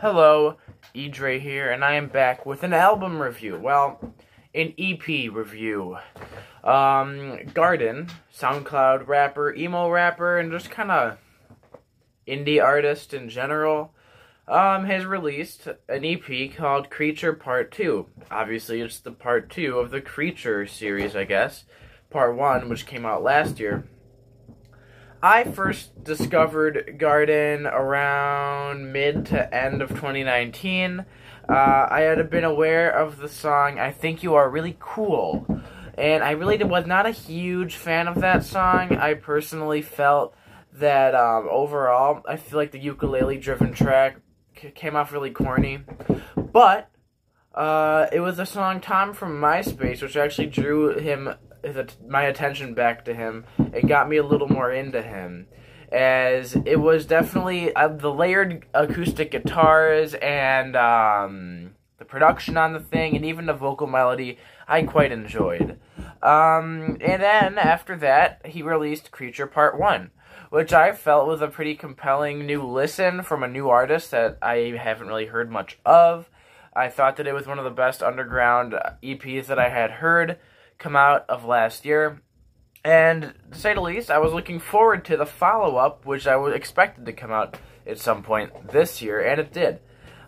Hello, Edre here, and I am back with an album review. Well, an EP review. Um, Guardin, SoundCloud rapper, emo rapper, and just kind of indie artist in general, um, has released an EP called Creature Part 2. Obviously, it's the part 2 of the Creature series, I guess. Part 1, which came out last year. I first discovered Guardin around mid to end of 2019. Uh, I had been aware of the song I Think You Are Really Cool. And I really was not a huge fan of that song. I personally felt that um, overall, I feel like the ukulele driven track came off really corny. But uh, it was a song Tom from MySpace, which actually drew him my attention back to him and got me a little more into him as it was definitely uh, the layered acoustic guitars and um, the production on the thing and even the vocal melody I quite enjoyed. Um, and then after that, he released Creature Part 1, which I felt was a pretty compelling new listen from a new artist that I haven't really heard much of. I thought that it was one of the best underground EPs that I had heard come out of last year. And to say the least, I was looking forward to the follow up, which I was expected to come out at some point this year, and it did.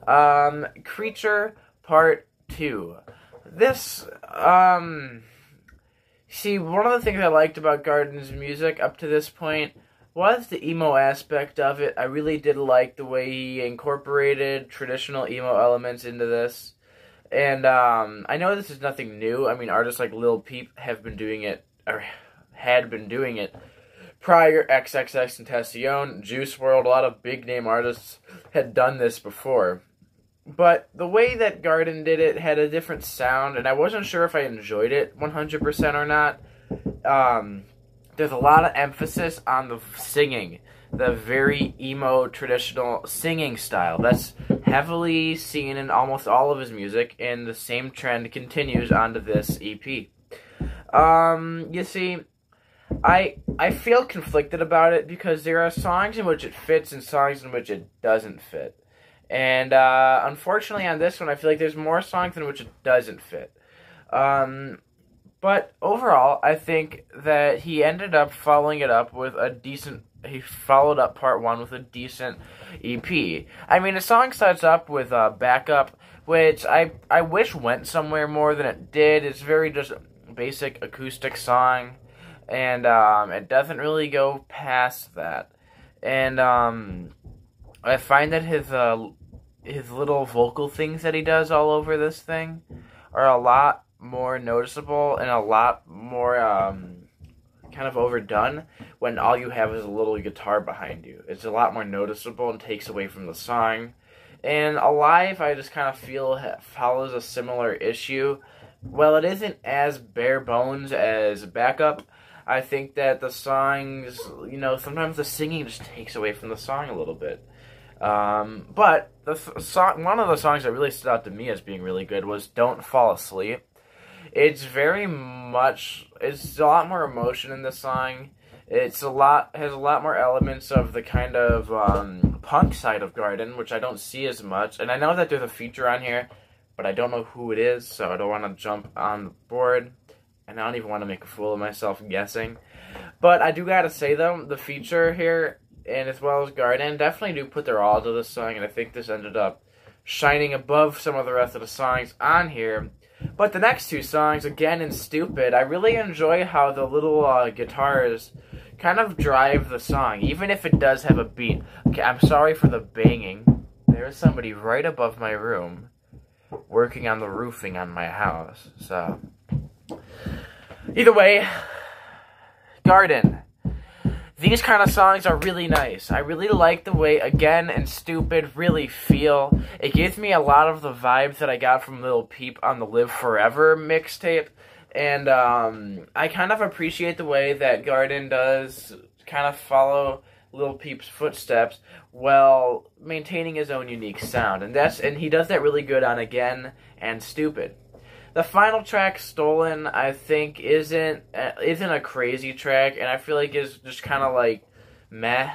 Um, Creature Part 2. This, um. See, one of the things I liked about Guardin's music up to this point was the emo aspect of it. I really did like the way he incorporated traditional emo elements into this. And um, I know this is nothing new. I mean, artists like Lil Peep have been doing it, or had been doing it prior. XXXTentacion, Juice WRLD, a lot of big name artists had done this before. But the way that Guardin did it had a different sound, and I wasn't sure if I enjoyed it 100% or not. Um, there's a lot of emphasis on the singing the very emo traditional singing style. That's heavily seen in almost all of his music, and the same trend continues onto this EP. Um, you see, I I feel conflicted about it because there are songs in which it fits and songs in which it doesn't fit. And uh, unfortunately, on this one, I feel like there's more songs in which it doesn't fit. Um, but overall, I think that he ended up following it up with a decent he followed up part one with a decent EP. I mean, the song starts up with a backup, which I I wish went somewhere more than it did. It's very just basic acoustic song, and um, it doesn't really go past that. And um, I find that his uh, his little vocal things that he does all over this thing are a lot more noticeable and a lot more um, kind of overdone when all you have is a little guitar behind you. It's a lot more noticeable and takes away from the song. And Alive, I just kind of feel follows a similar issue. Well, it isn't as bare bones as Backup. I think that the songs, you know, sometimes the singing just takes away from the song a little bit. Um, but the th- song, one of the songs that really stood out to me as being really good was "Don't Fall Asleep." It's very much, it's a lot more emotion in the song. It's a lot has a lot more elements of the kind of um, punk side of Guardin, which I don't see as much. And I know that there's a feature on here, but I don't know who it is, so I don't want to jump on the board. And I don't even want to make a fool of myself guessing. But I do gotta say though, the feature here, and as well as Guardin, definitely do put their all to this song, and I think this ended up shining above some of the rest of the songs on here. But the next two songs, again in Stupid, I really enjoy how the little uh, guitars kind of drive the song, even if it does have a beat. Okay, I'm sorry for the banging. There is somebody right above my room working on the roofing on my house. So, either way, Guardin. These kind of songs are really nice. I really like the way Again and Stupid really feel. It gives me a lot of the vibes that I got from Lil Peep on the Live Forever mixtape and um, I kind of appreciate the way that Guardin does kind of follow Lil Peep's footsteps while maintaining his own unique sound, and that's and he does that really good on Again and Stupid. The final track, Stolen, I think isn't uh, isn't a crazy track, and I feel like is just kind of like meh.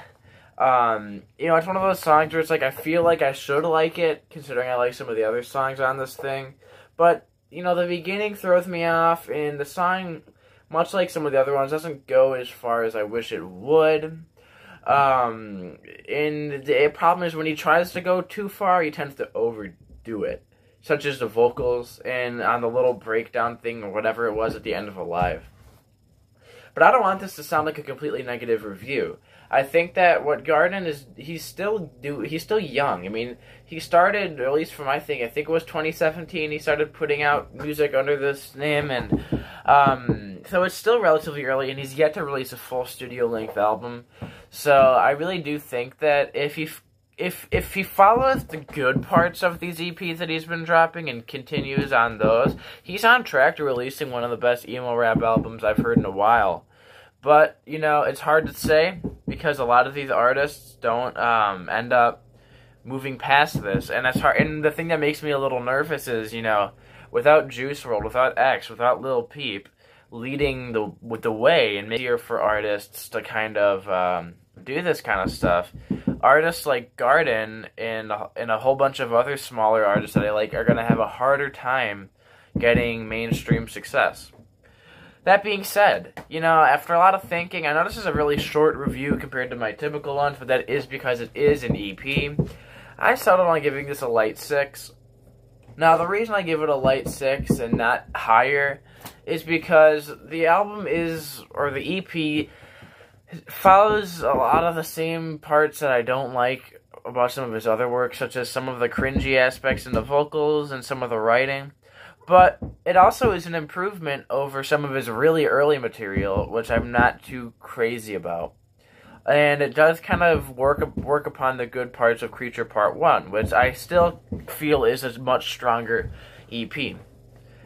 Um, you know, it's one of those songs where it's like I feel like I should like it, considering I like some of the other songs on this thing. But you know, the beginning throws me off, and the song, much like some of the other ones, doesn't go as far as I wish it would. Um, and the problem is when he tries to go too far, he tends to overdo it, such as the vocals and on the little breakdown thing or whatever it was at the end of a live. But I don't want this to sound like a completely negative review. I think that what Guardin is, he's still do, he's still young. I mean, he started, at least for my thing, I think it was 2017. He started putting out music under this name, and um, so it's still relatively early, and he's yet to release a full studio length album. So I really do think that if he if if he follows the good parts of these EPs that he's been dropping and continues on those, he's on track to releasing one of the best emo rap albums I've heard in a while. But you know, it's hard to say because a lot of these artists don't um, end up moving past this, and that's hard. And the thing that makes me a little nervous is, you know, without Juice WRLD, without X, without Lil Peep leading the with the way and it for artists to kind of um, do this kind of stuff. Artists like Guardin and and a whole bunch of other smaller artists that I like are gonna have a harder time getting mainstream success. That being said, you know, after a lot of thinking, I know this is a really short review compared to my typical ones, but that is because it is an EP. I settled on giving this a light 6. Now, the reason I give it a light 6 and not higher is because the album is, or the EP, follows a lot of the same parts that I don't like about some of his other work, such as some of the cringy aspects in the vocals and some of the writing. But it also is an improvement over some of his really early material, which I'm not too crazy about. And it does kind of work work upon the good parts of Creature Part 1, which I still feel is a much stronger EP.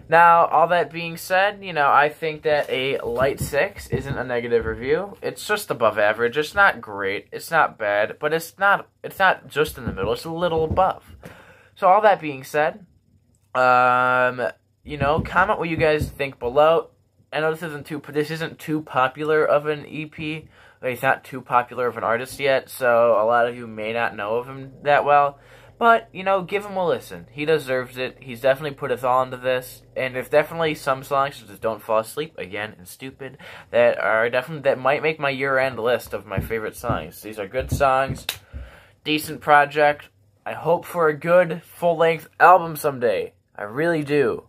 Now, all that being said, you know, I think that a light 6 isn't a negative review. It's just above average. It's not great. It's not bad, but it's not it's not just in the middle. It's a little above. So all that being said, um, you know, comment what you guys think below. I know this isn't too this isn't too popular of an EP. He's not too popular of an artist yet, so a lot of you may not know of him that well. But, you know, give him a listen. He deserves it. He's definitely put his all into this. And there's definitely some songs, such as Don't Fall Asleep, again, and Stupid, that are definitely, that might make my year-end list of my favorite songs. These are good songs, decent project. I hope for a good, full-length album someday. I really do.